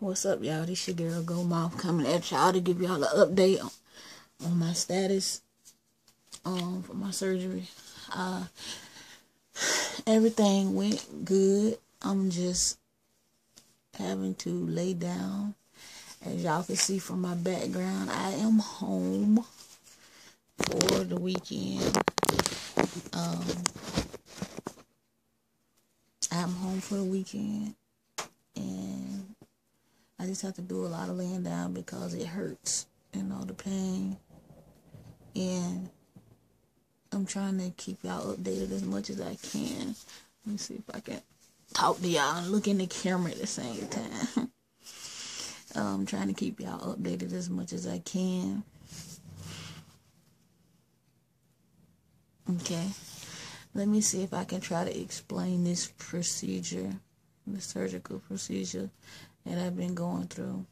What's up, y'all? This your girl Goldmouth coming at y'all to give y'all an update on, on my status um for my surgery. Uh everything went good. I'm just having to lay down. As y'all can see from my background, I am home for the weekend. Um I'm home for the weekend and I just have to do a lot of laying down because it hurts, you know, the pain. And I'm trying to keep y'all updated as much as I can. Let me see if I can talk to y'all and look in the camera at the same time. Um, I'm trying to keep y'all updated as much as I can. Okay. Let me see if I can try to explain this procedure, the surgical procedure that I've been going through.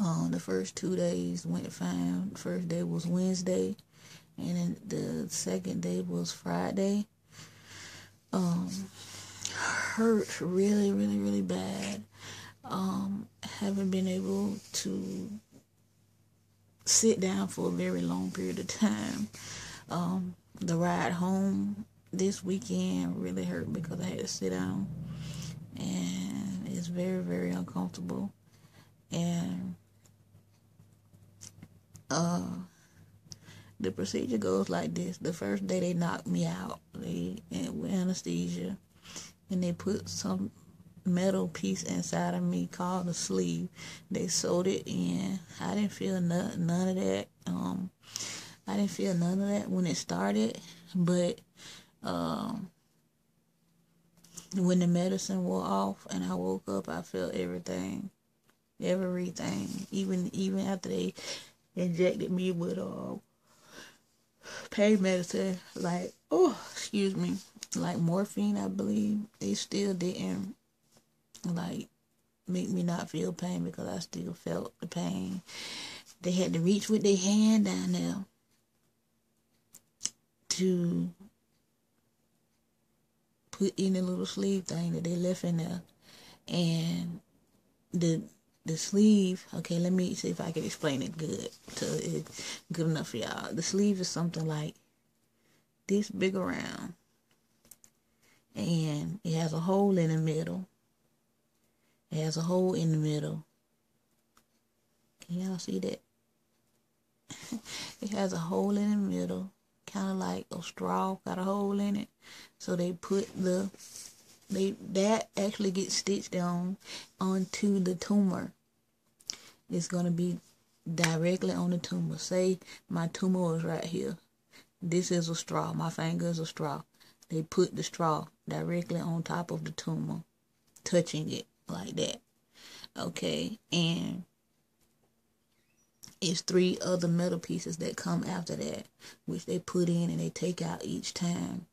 Um, the first two days went fine. First day was Wednesday, and then the second day was Friday. Um, hurt really, really, really bad. Um, haven't been able to sit down for a very long period of time. Um, the ride home this weekend really hurt because I had to sit down and very very uncomfortable. And uh the procedure goes like this. The first day they knocked me out. They with anesthesia. And they put some metal piece inside of me called a sleeve. They sewed it in. I didn't feel none, none of that. Um i didn't feel none of that when it started. But um when the medicine wore off and I woke up, I felt everything, everything. Even even after they injected me with uh pain medicine, like oh excuse me, like morphine, I believe they still didn't like make me not feel pain because I still felt the pain. They had to reach with their hand down there to put in a little sleeve thing that they left in there. And the the sleeve, okay, let me see if I can explain it good to it good enough for y'all. The sleeve is something like this big around. And it has a hole in the middle. It has a hole in the middle. Can y'all see that? it has a hole in the middle kind of like a straw, got a hole in it. So they put the they that actually gets stitched on onto the tumor. It's gonna be directly on the tumor. Say my tumor is right here. This is a straw. My finger is a straw. They put the straw directly on top of the tumor, touching it like that. Okay, and it's three other metal pieces that come after that, which they put in and they take out each time.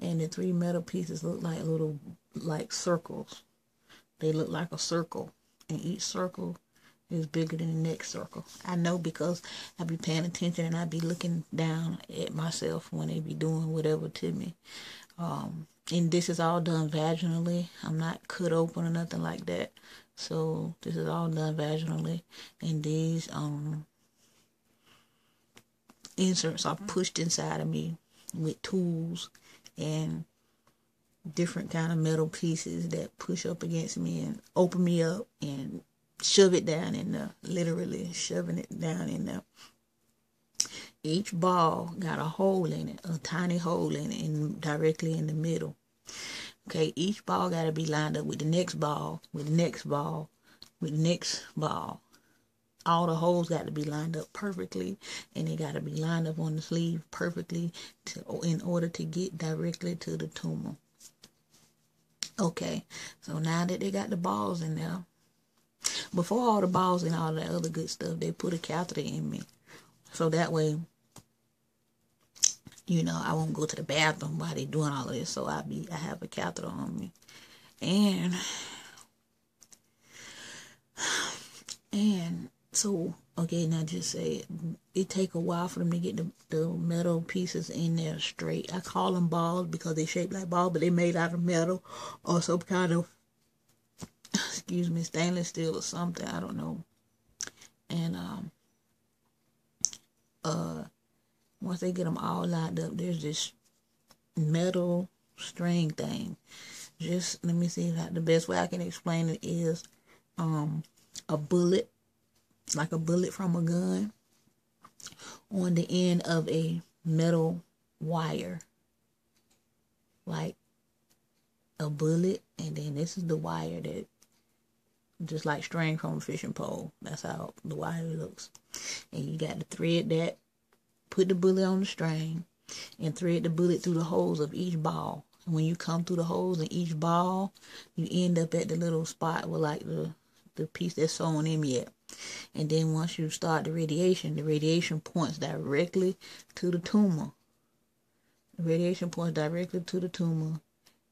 And the three metal pieces look like little, like circles. They look like a circle, and each circle is bigger than the next circle. I know because I be paying attention and I be looking down at myself when they be doing whatever to me. Um, and this is all done vaginally. I'm not cut open or nothing like that. So this is all done vaginally, and these um inserts are pushed inside of me with tools and different kind of metal pieces that push up against me and open me up and shove it down in there, literally shoving it down in there. Each ball got a hole in it, a tiny hole in it, directly in the middle. Okay, each ball got to be lined up with the next ball, with the next ball, with the next ball. All the holes got to be lined up perfectly, and they got to be lined up on the sleeve perfectly to, in order to get directly to the tumor. Okay, so now that they got the balls in there, before all the balls and all that other good stuff, they put a catheter in me. So that way, you know, I won't go to the bathroom while they doing all of this. So I be I have a catheter on me. And and so okay, now just say it, take a while for them to get the, the metal pieces in there straight. I call them balls because they shaped like balls, but they made out of metal or some kind of excuse me, stainless steel or something. I don't know. And um, uh, once they get them all lined up, there's this metal string thing. Just let me see how the best way I can explain it is um a bullet, like a bullet from a gun, on the end of a metal wire. Like a bullet, and then this is the wire that just like string from a fishing pole. That's how the wire looks. And you got to thread that, put the bullet on the string, and thread the bullet through the holes of each ball. And when you come through the holes in each ball, you end up at the little spot where like the the piece that's sewn in yet. And then once you start the radiation, the radiation points directly to the tumor. The radiation points directly to the tumor,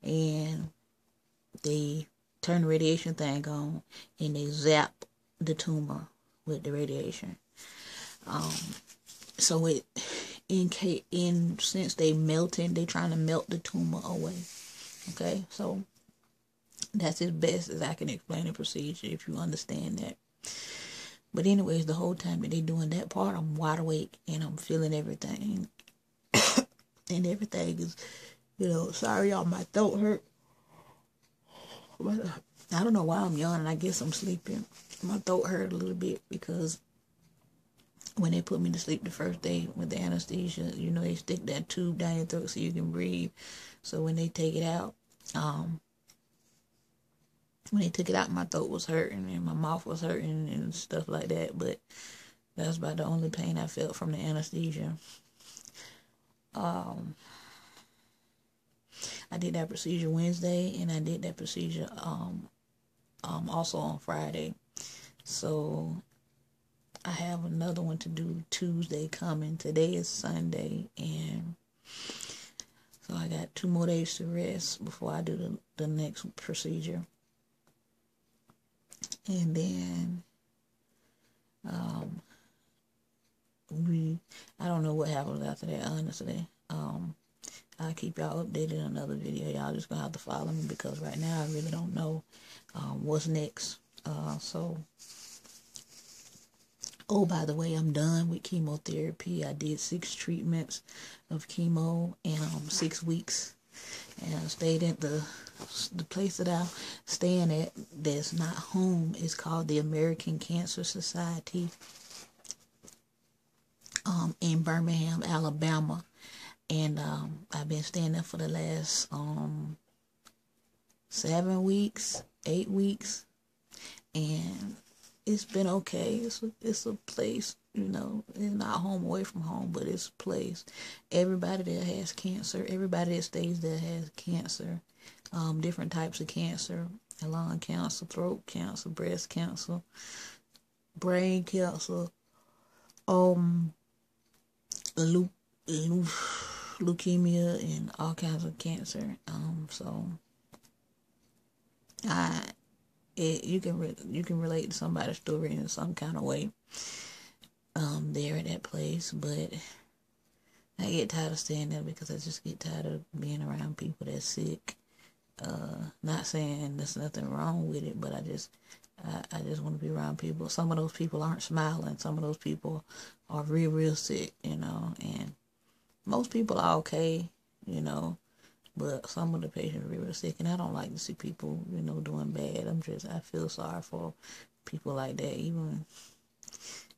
and they turn the radiation thing on, and they zap the tumor with the radiation. Um, so it in case in since they melting, they trying to melt the tumor away. Okay, so that's as best as I can explain the procedure if you understand that. But anyways, the whole time that they doing that part, I'm wide awake and I'm feeling everything. and everything is, you know, sorry y'all, my throat hurt. But uh, I don't know why I'm yawning. I guess I'm sleeping. My throat hurt a little bit because when they put me to sleep the first day with the anesthesia, you know, they stick that tube down your throat so you can breathe. So when they take it out, um, when they took it out, my throat was hurting and my mouth was hurting and stuff like that. But that's about the only pain I felt from the anesthesia. Um, I did that procedure Wednesday and I did that procedure um, um, also on Friday. So I have another one to do Tuesday coming. Today is Sunday, and so I got two more days to rest before I do the, the next procedure. And then, um, we, I don't know what happens after that, honestly. Um, I'll keep y'all updated in another video. Y'all just gonna have to follow me because right now I really don't know um, what's next. Uh, so Oh, by the way, I'm done with chemotherapy. I did six treatments of chemo in um, six weeks, and I stayed at the the place that I'm staying at. That's not home. is called the American Cancer Society um, in Birmingham, Alabama, and um, I've been staying there for the last um, seven weeks, eight weeks, and it's been okay. It's a, it's a place, you know, it's not home away from home, but it's a place. Everybody that has cancer, everybody that stays there has cancer, um, different types of cancer, lung cancer, throat cancer, breast cancer, brain cancer, um, leu- leu- leukemia, and all kinds of cancer. Um, so I it, you can re- you can relate to somebody's story in some kind of way um there at that place but I get tired of staying there because I just get tired of being around people that's sick. Uh not saying there's nothing wrong with it but I just I, I just want to be around people. Some of those people aren't smiling. Some of those people are real real sick you know and most people are okay you know but some of the patients are really sick, and I don't like to see people, you know, doing bad. I'm just, I feel sorry for people like that. Even,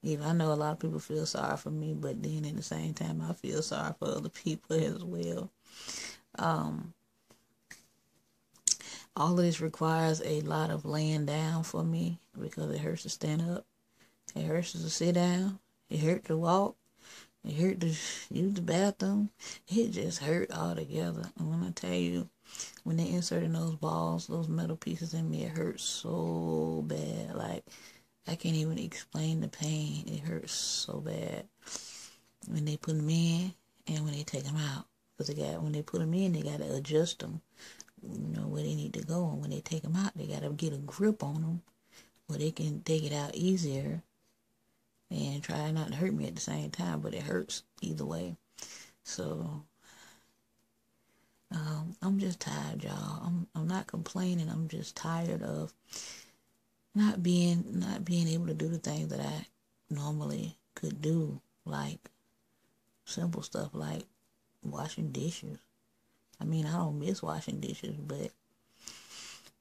even I know a lot of people feel sorry for me, but then at the same time, I feel sorry for other people as well. Um, all of this requires a lot of laying down for me because it hurts to stand up. It hurts to sit down. It hurts to walk. It hurt to use the bathroom. It just hurt altogether. And when I tell you, when they inserted those balls, those metal pieces in me, it hurt so bad. Like, I can't even explain the pain. It hurts so bad. When they put them in and when they take them out. Because they got, when they put them in, they got to adjust them, you know, where they need to go. And when they take them out, they got to get a grip on them where they can take it out easier and try not to hurt me at the same time, but it hurts either way. So Um, I'm just tired, y'all. I'm I'm not complaining. I'm just tired of not being not being able to do the things that I normally could do, like simple stuff like washing dishes. I mean, I don't miss washing dishes, but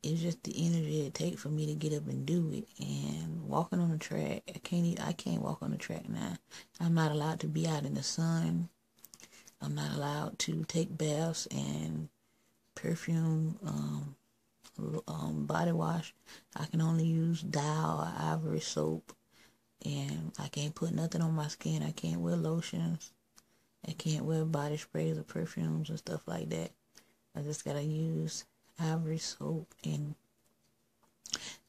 it's just the energy it takes for me to get up and do it. And walking on the track, I can't. Even, I can't walk on the track now. I'm not allowed to be out in the sun. I'm not allowed to take baths and perfume um, um, body wash. I can only use Dial or Ivory soap, and I can't put nothing on my skin. I can't wear lotions. I can't wear body sprays or perfumes and stuff like that. I just gotta use Ivory soap and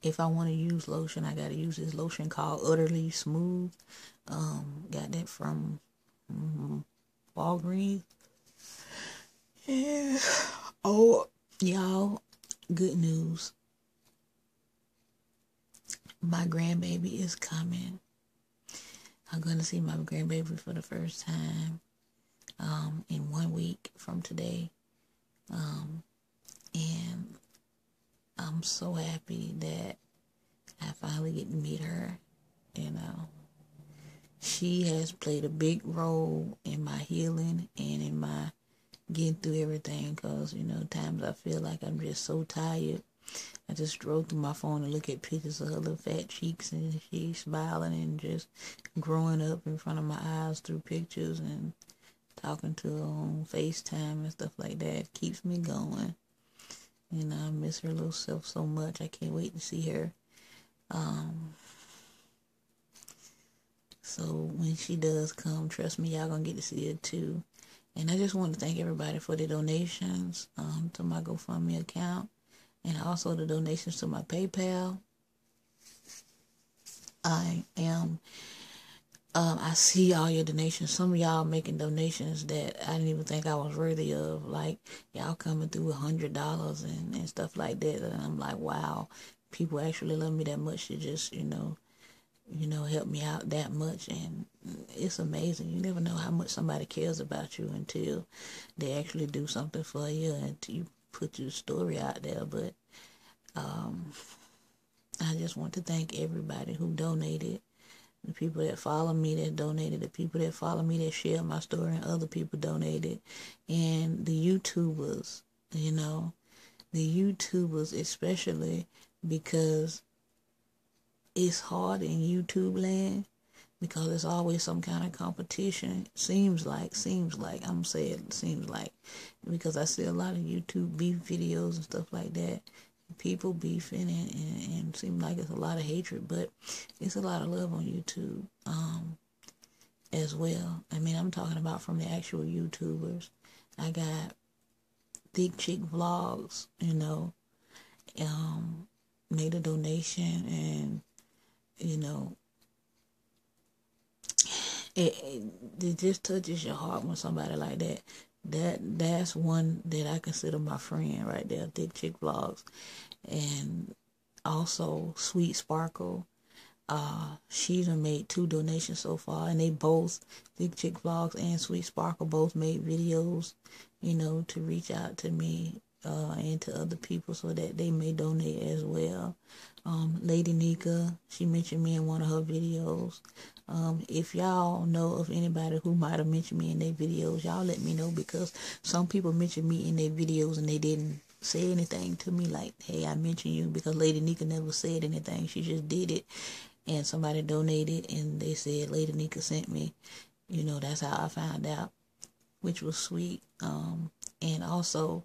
if I want to use lotion, I gotta use this lotion called Utterly Smooth. Um, got that from um, Walgreens. Yeah. Oh, y'all, good news. My grandbaby is coming. I'm gonna see my grandbaby for the first time um, in one week from today. Um, and I'm so happy that I finally get to meet her. You uh, know, she has played a big role in my healing and in my getting through everything because, you know, times I feel like I'm just so tired. I just drove through my phone and look at pictures of her little fat cheeks and she's smiling and just growing up in front of my eyes through pictures and talking to her on FaceTime and stuff like that. keeps me going. And I miss her little self so much. I can't wait to see her. Um, so when she does come, trust me, y'all gonna get to see her too. And I just want to thank everybody for the donations um, to my GoFundMe account and also the donations to my PayPal. I am um, I see all your donations. Some of y'all making donations that I didn't even think I was worthy of. Like y'all coming through a hundred dollars and, and stuff like that. And I'm like, wow, people actually love me that much to just, you know, you know, help me out that much. And it's amazing. You never know how much somebody cares about you until they actually do something for you and you put your story out there. But um, I just want to thank everybody who donated the people that follow me that donated, the people that follow me that share my story, and other people donated, and the YouTubers, you know, the YouTubers especially because it's hard in YouTube land because there's always some kind of competition. Seems like, seems like, I'm saying it seems like, because I see a lot of YouTube beef videos and stuff like that people beefing and, and, and seem like it's a lot of hatred, but it's a lot of love on YouTube um, as well. I mean, I'm talking about from the actual YouTubers. I got Thick Chick Vlogs, you know, um, made a donation and, you know, it, it, it just touches your heart when somebody like that that that's one that I consider my friend right there, Thick Chick Vlogs, and also Sweet Sparkle. Uh, she's made two donations so far, and they both, Thick Chick Vlogs and Sweet Sparkle, both made videos, you know, to reach out to me uh, and to other people so that they may donate as well. Um, Lady Nika, she mentioned me in one of her videos. Um, if y'all know of anybody who might have mentioned me in their videos, y'all let me know because some people mentioned me in their videos and they didn't say anything to me like, hey, I mentioned you because Lady Nika never said anything. She just did it and somebody donated and they said Lady Nika sent me. You know, that's how I found out, which was sweet. Um, and also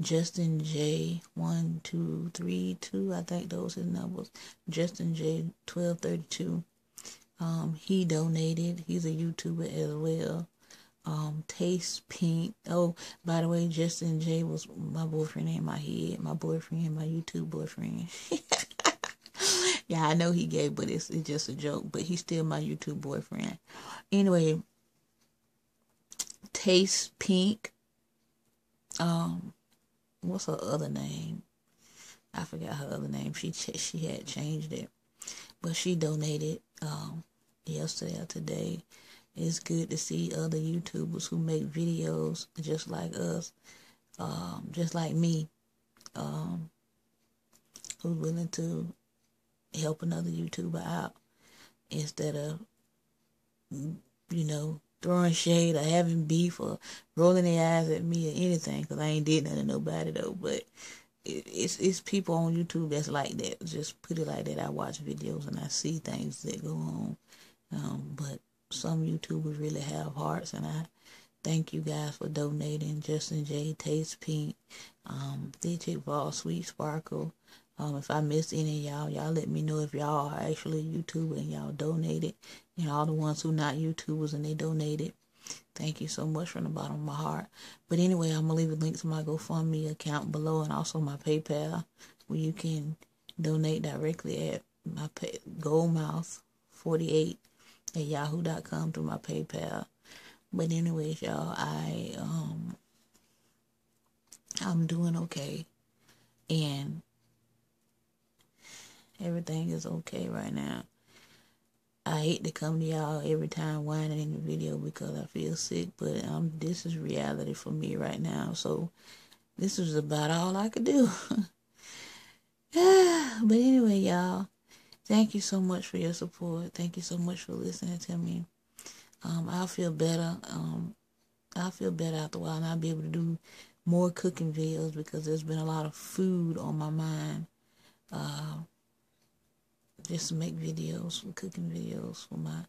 Justin J one two three two, I think those his numbers. Justin J twelve thirty two. Um, he donated. He's a YouTuber as well. Um, Taste Pink. Oh, by the way, Justin J was my boyfriend in my head. My boyfriend, my YouTube boyfriend. yeah, I know he gay, but it's it's just a joke. But he's still my YouTube boyfriend. Anyway, Taste Pink. Um, what's her other name? I forgot her other name. She she had changed it, but she donated. Um, yesterday or today. It's good to see other YouTubers who make videos just like us um, just like me, um, who's willing to help another YouTuber out instead of, you know, throwing shade or having beef or rolling their eyes at me or anything because I ain't did nothing to nobody though. But it, it's it's people on YouTube that's like that. Just put it like that. I watch videos and I see things that go on. Um, but some YouTubers really have hearts, and I thank you guys for donating. Justin J, Taste Pink, um, DJ Ball, Sweet Sparkle. Um, if I miss any of y'all, y'all let me know if y'all are actually YouTuber and y'all donated. And all the ones who not YouTubers and they donated. Thank you so much from the bottom of my heart. But anyway, I'm gonna leave a link to my GoFundMe account below and also my PayPal where you can donate directly at my pay- goldmouth48 at yahoo.com through my PayPal. But anyways, y'all, I um I'm doing okay. And everything is okay right now. I hate to come to y'all every time whining in the video because I feel sick, but um, this is reality for me right now. So this was about all I could do. but anyway, y'all, thank you so much for your support. Thank you so much for listening to me. Um, I'll feel better. Um, I'll feel better after a while, and I'll be able to do more cooking videos because there's been a lot of food on my mind. Uh, just to make videos, cooking videos for my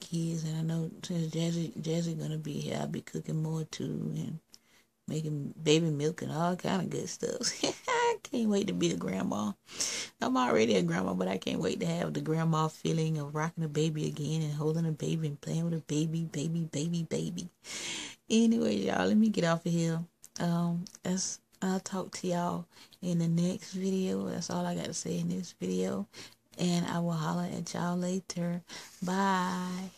kids. And I know since Jazzy Jazzy gonna be here, I'll be cooking more too and making baby milk and all kind of good stuff. I can't wait to be a grandma. I'm already a grandma, but I can't wait to have the grandma feeling of rocking a baby again and holding a baby and playing with a baby, baby, baby, baby. Anyway, y'all, let me get off of here. Um, that's I'll talk to y'all in the next video. That's all I got to say in this video. And I will holler at y'all later. Bye.